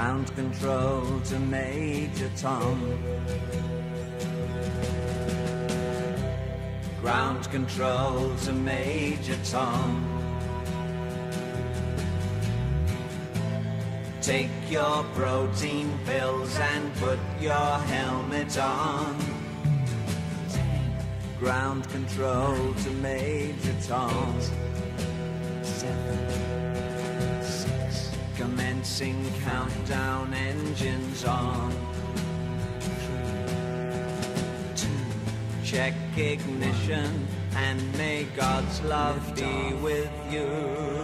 Ground control to Major Tom. Ground control to Major Tom. Take your protein pills and put your helmet on. Ground control to Major Tom. Seven, commencing countdown engines on. Three, two, check ignition and may God's love be with you.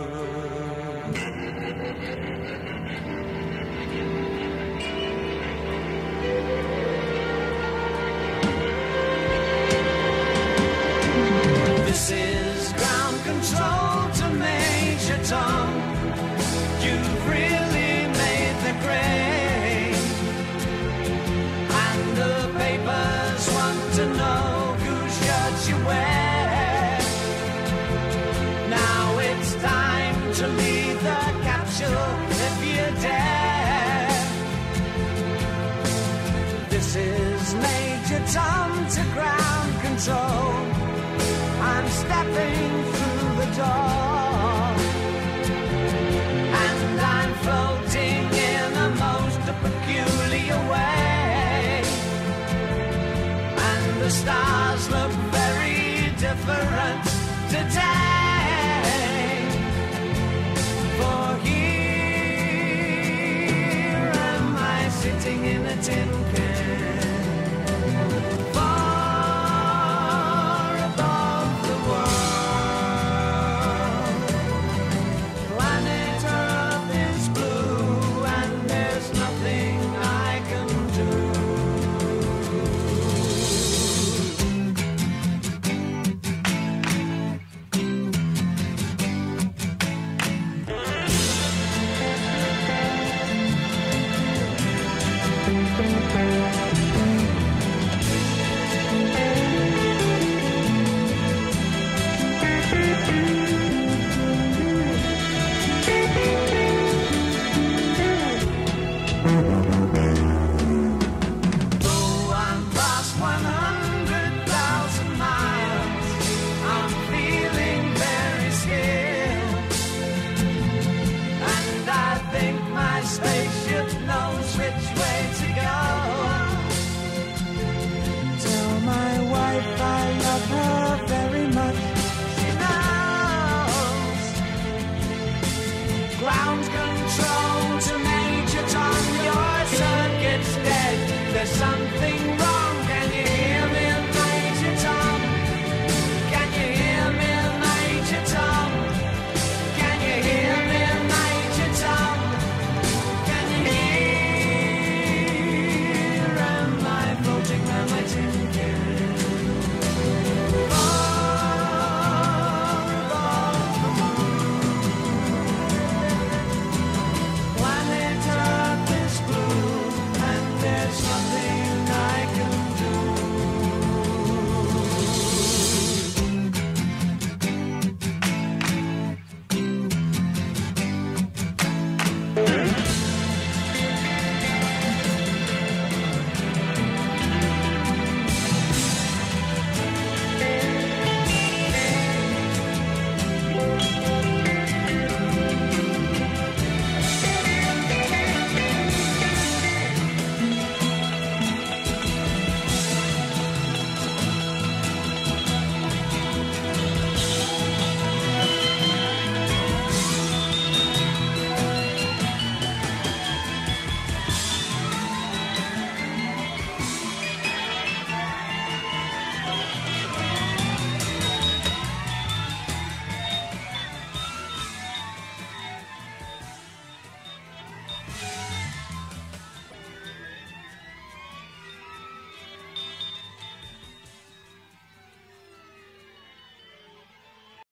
Control. I'm stepping through the door. And I'm floating in a most peculiar way. And the stars look very different today. Sitting in a tin can. something